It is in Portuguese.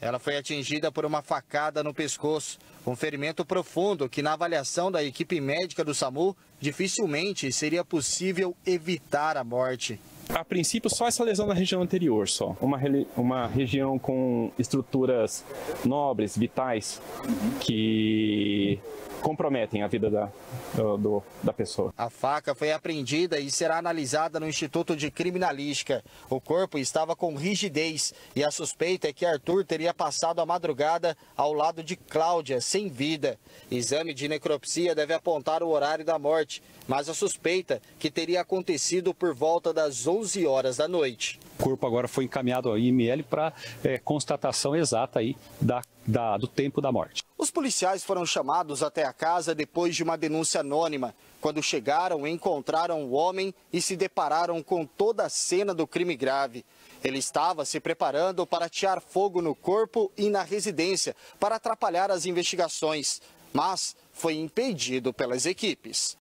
Ela foi atingida por uma facada no pescoço, um ferimento profundo que, na avaliação da equipe médica do SAMU, dificilmente seria possível evitar a morte. A princípio, só essa lesão na região anterior, só. Uma, uma região com estruturas nobres, vitais, que comprometem a vida da, do, do, da pessoa. A faca foi apreendida e será analisada no Instituto de Criminalística. O corpo estava com rigidez e a suspeita é que Arthur teria passado a madrugada ao lado de Cláudia, sem vida. Exame de necropsia deve apontar o horário da morte, mas a suspeita que teria acontecido por volta das 11 horas da noite. O corpo agora foi encaminhado ao IML para é, constatação exata aí da, da, do tempo da morte. Os policiais foram chamados até a casa depois de uma denúncia anônima. Quando chegaram, encontraram o homem e se depararam com toda a cena do crime grave. Ele estava se preparando para atear fogo no corpo e na residência para atrapalhar as investigações, mas foi impedido pelas equipes.